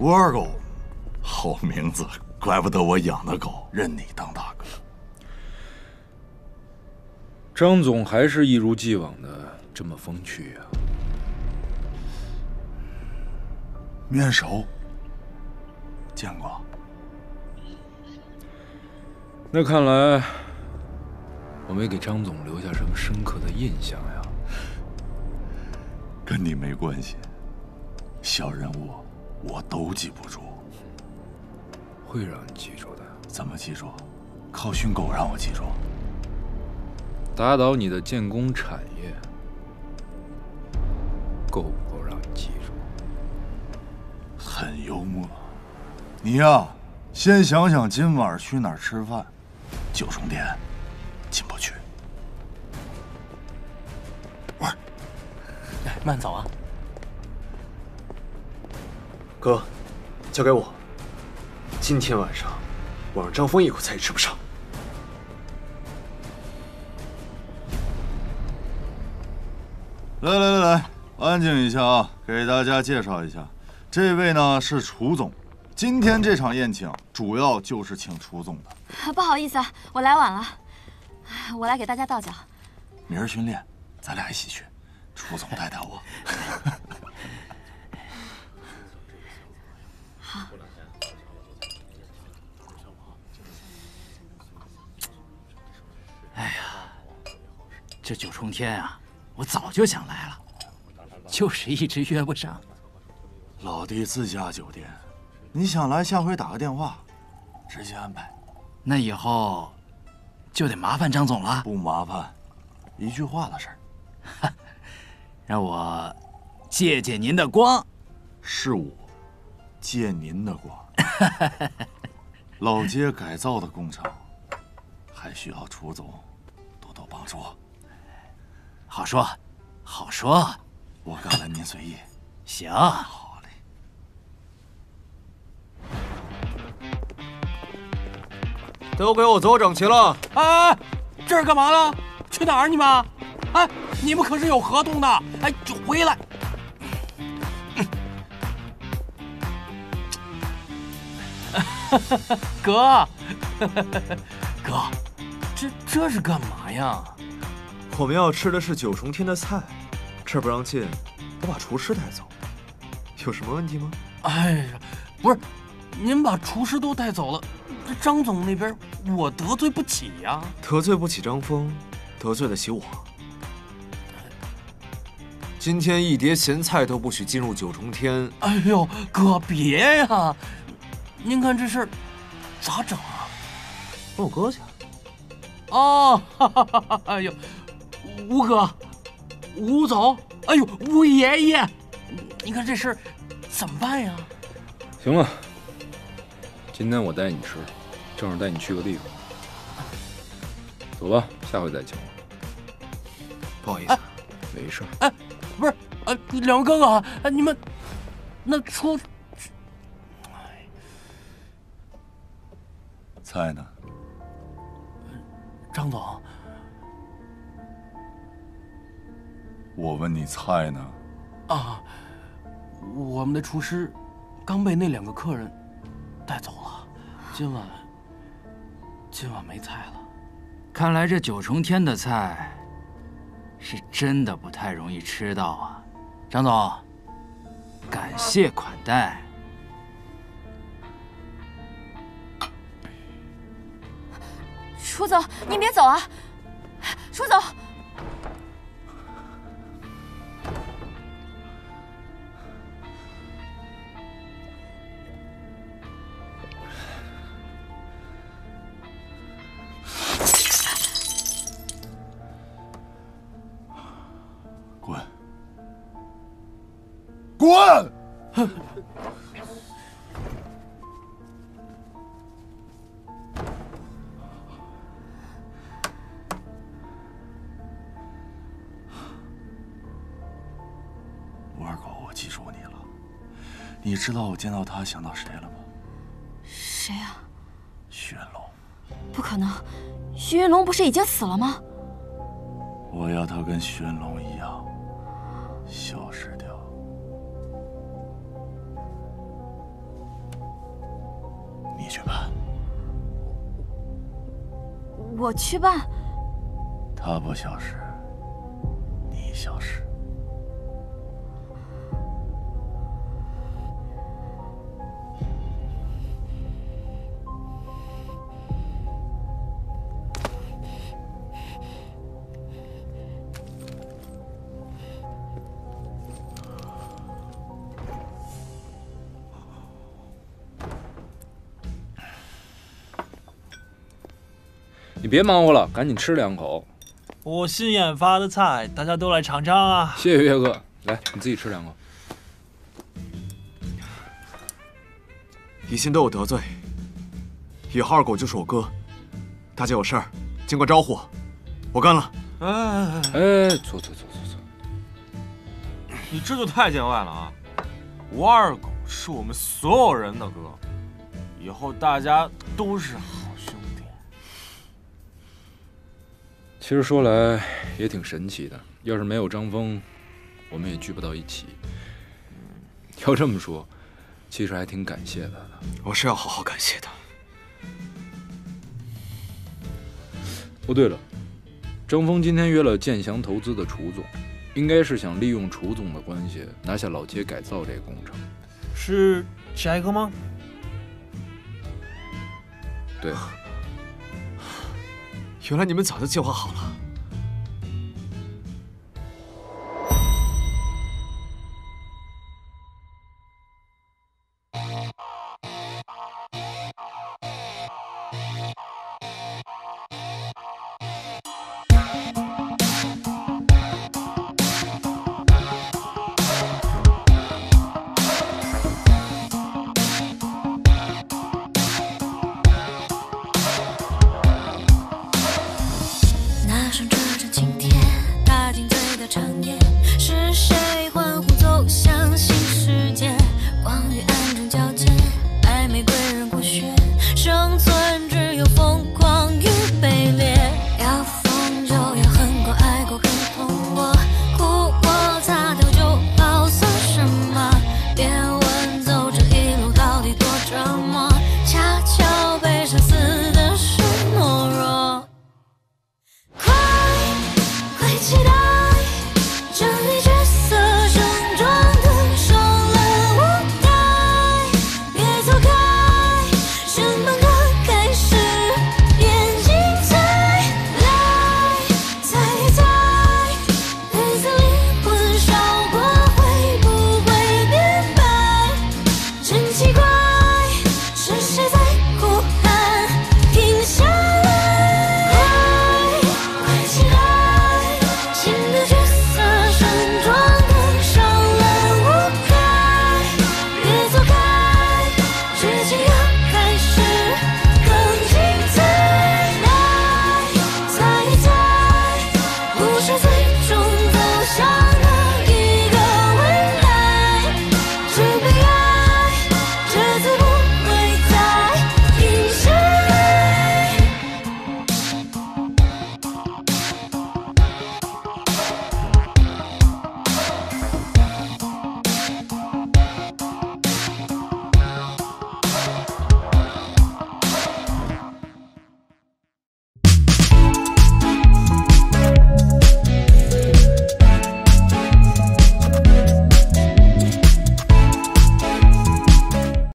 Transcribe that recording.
吴二狗，好名字，怪不得我养的狗认你当大哥。张总还是一如既往的这么风趣呀。面熟，见过。那看来我没给张总留下什么深刻的印象呀。跟你没关系，小人物我都记不住。会让你记住的。怎么记住？靠训狗让我记住。打倒你的建工产业，够不够让你记住？很幽默。你呀，先想想今晚去哪儿吃饭。九重天进不去。喂，慢走啊，哥，交给我。今天晚上，我让张峰一口菜也吃不上。来来来来，安静一下啊！给大家介绍一下，这位呢是楚总。今天这场宴请主要就是请楚总的。不好意思啊，我来晚了，我来给大家倒酒。明儿训练，咱俩一起去，楚总带带我。好。哎呀，这九重天啊！我早就想来了，就是一直约不上。老弟自家酒店，你想来下回打个电话，直接安排。那以后就得麻烦张总了。不麻烦，一句话的事儿。让我借借您的光。是我借您的光。老街改造的工程，还需要楚总多多帮助。好说，好说，我干了您随意。行，好嘞。都给我走整齐了！哎，这是干嘛呢？去哪儿你们？哎，你们可是有合同的！哎，就回来。哥，哥，这这是干嘛呀？我们要吃的是九重天的菜，这不让进，我把厨师带走，有什么问题吗？哎呀，不是，您把厨师都带走了，这张总那边我得罪不起呀。得罪不起张峰，得罪得起我。今天一碟咸菜都不许进入九重天。哎呦，哥别呀，您看这事儿咋整啊？问我哥去。哦，哈哈哈哈哎呦。吴哥，吴总，哎呦，吴爷爷，你看这事儿怎么办呀？行了，今天我带你吃，正好带你去个地方。走吧，下回再请。不好意思，没事。哎，不是，呃，两位哥哥，哎，你们那出菜呢？张总。我问你菜呢？啊，我们的厨师刚被那两个客人带走了，今晚今晚没菜了。看来这九重天的菜是真的不太容易吃到啊，张总，感谢款待。楚总，您别走啊，楚总。滚！滚我记住你了，你知道我见到他想到谁了吗？谁啊？玄龙。不可能，徐云龙不是已经死了吗？我要他跟玄龙一样消失掉。你去办。我去办。他不消失，你消失。你别忙活了，赶紧吃两口。我新研发的菜，大家都来尝尝啊！谢谢岳哥，来你自己吃两口。以前都有得罪，以后二狗就是我哥，大家有事儿尽管招呼我，我干了。哎，哎哎，坐坐坐坐坐。你这就太见外了啊！我二狗是我们所有人的哥，以后大家都是其实说来也挺神奇的，要是没有张峰，我们也聚不到一起。要这么说，其实还挺感谢他的。我是要好好感谢他。哦，对了，张峰今天约了建祥投资的楚总，应该是想利用楚总的关系拿下老街改造这个工程。是翟哥吗？对，原来你们早就计划好了。长夜。中走向